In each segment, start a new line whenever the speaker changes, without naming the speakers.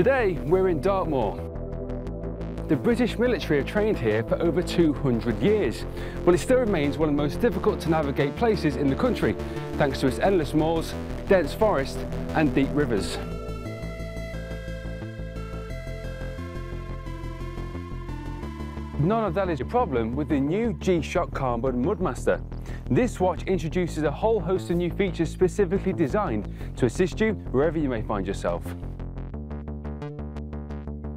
Today we're in Dartmoor. The British military have trained here for over 200 years, but it still remains one of the most difficult to navigate places in the country, thanks to its endless moors, dense forest and deep rivers. None of that is a problem with the new G-Shock Carbon Mudmaster. This watch introduces a whole host of new features specifically designed to assist you wherever you may find yourself.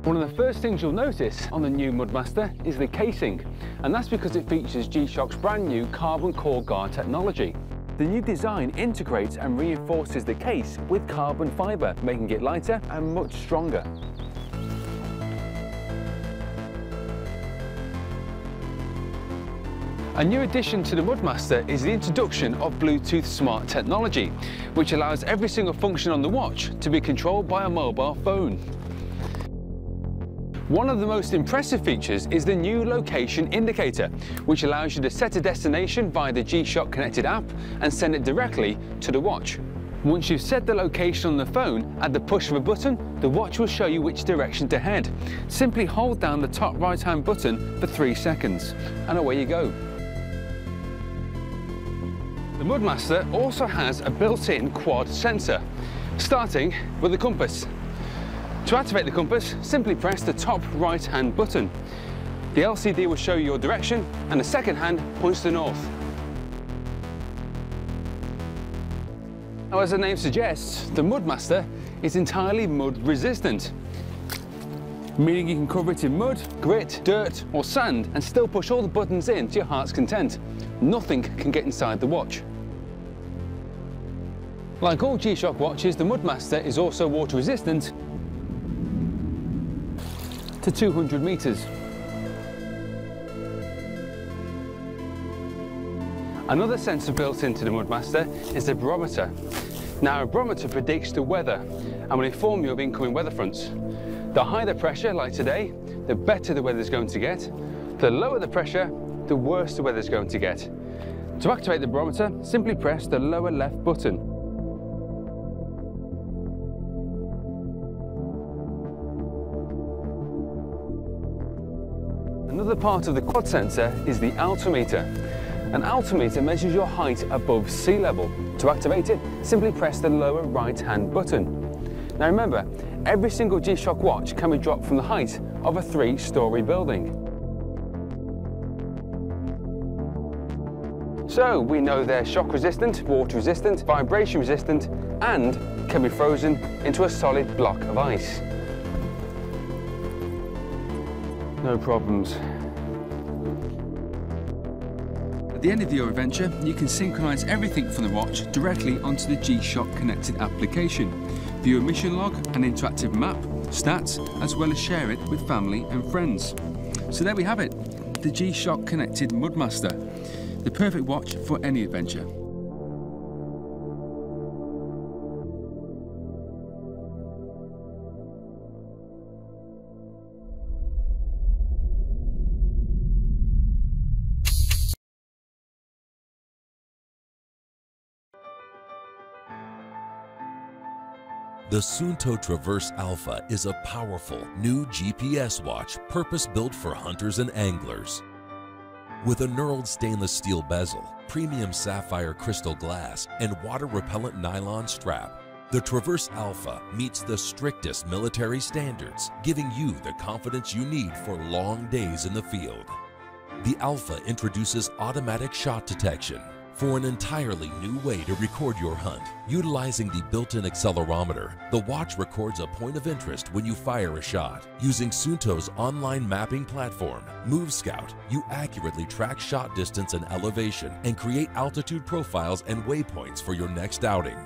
One of the first things you'll notice on the new Mudmaster is the casing, and that's because it features G-Shock's brand new carbon core guard technology. The new design integrates and reinforces the case with carbon fibre, making it lighter and much stronger. A new addition to the Mudmaster is the introduction of Bluetooth Smart technology, which allows every single function on the watch to be controlled by a mobile phone. One of the most impressive features is the new location indicator, which allows you to set a destination via the G-Shock connected app and send it directly to the watch. Once you've set the location on the phone, at the push of a button, the watch will show you which direction to head. Simply hold down the top right-hand button for three seconds, and away you go. The Mudmaster also has a built-in quad sensor, starting with the compass. To activate the compass, simply press the top right-hand button. The LCD will show you your direction and the second hand points to north. Now, as the name suggests, the Mudmaster is entirely mud resistant, meaning you can cover it in mud, grit, dirt or sand and still push all the buttons in to your heart's content. Nothing can get inside the watch. Like all G-Shock watches, the Mudmaster is also water resistant to 200 metres. Another sensor built into the Mudmaster is the barometer. Now a barometer predicts the weather and will inform you of incoming weather fronts. The higher the pressure, like today, the better the weather is going to get. The lower the pressure, the worse the weather is going to get. To activate the barometer, simply press the lower left button. Another part of the quad sensor is the altimeter. An altimeter measures your height above sea level. To activate it, simply press the lower right-hand button. Now remember, every single G-Shock watch can be dropped from the height of a three-storey building. So we know they're shock resistant, water resistant, vibration resistant, and can be frozen into a solid block of ice. No problems. At the end of your adventure, you can synchronize everything from the watch directly onto the G-Shock connected application. View a mission log, an interactive map, stats, as well as share it with family and friends. So there we have it, the G-Shock connected Mudmaster, the perfect watch for any adventure.
The Suunto Traverse Alpha is a powerful new GPS watch purpose-built for hunters and anglers. With a knurled stainless steel bezel, premium sapphire crystal glass, and water-repellent nylon strap, the Traverse Alpha meets the strictest military standards, giving you the confidence you need for long days in the field. The Alpha introduces automatic shot detection, for an entirely new way to record your hunt. Utilizing the built-in accelerometer, the watch records a point of interest when you fire a shot. Using Suunto's online mapping platform, Movescount, you accurately track shot distance and elevation and create altitude profiles and waypoints for your next outing.